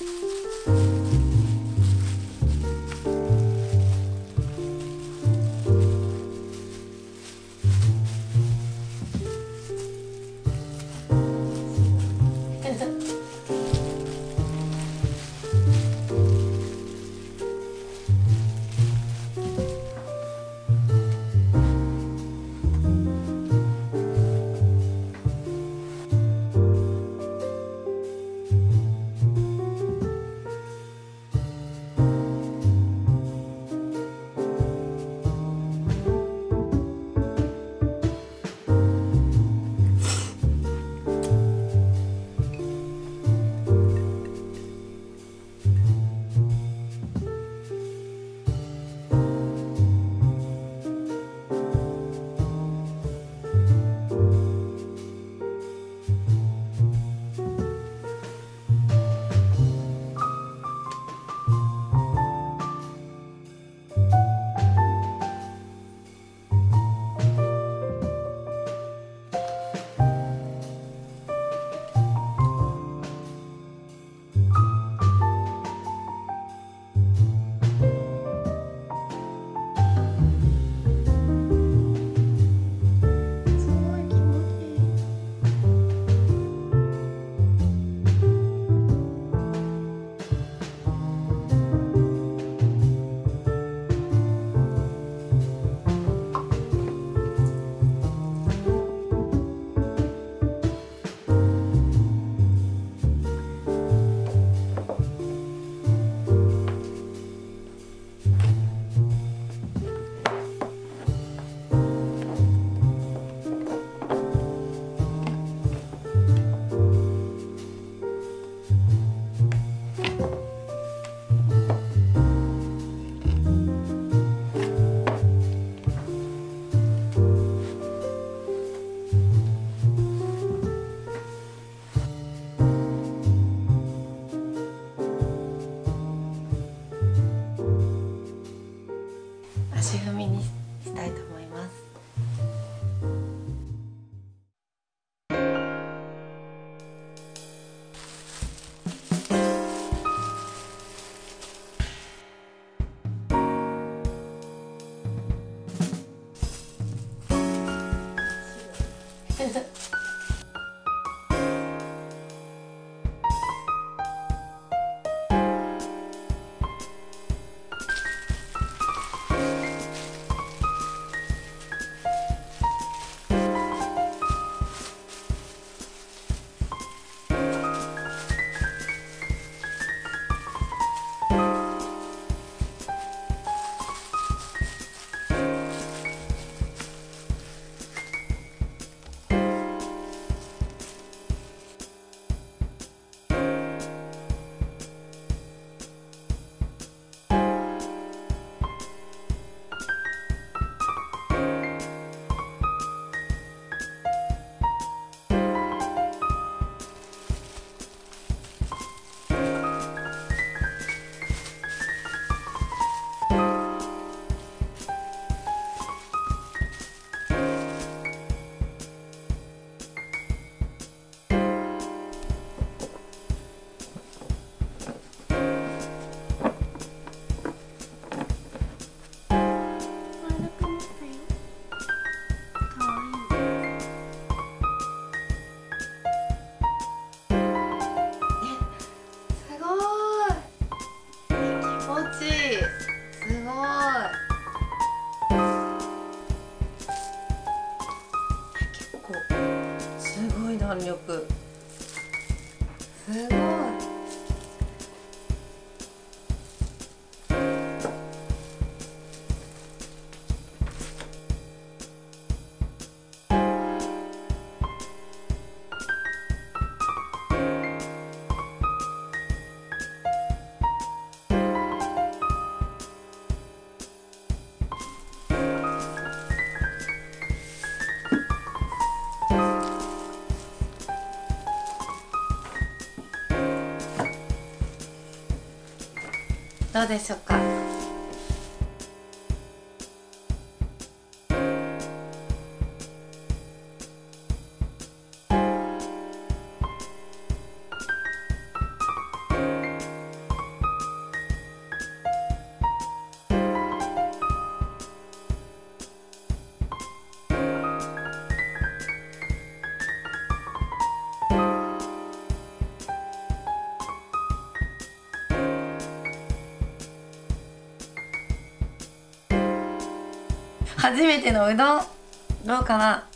す気持ちいい。すごい。結構すごい弾力。すごい。どうでしょうか？初めてのうどん。どうかな？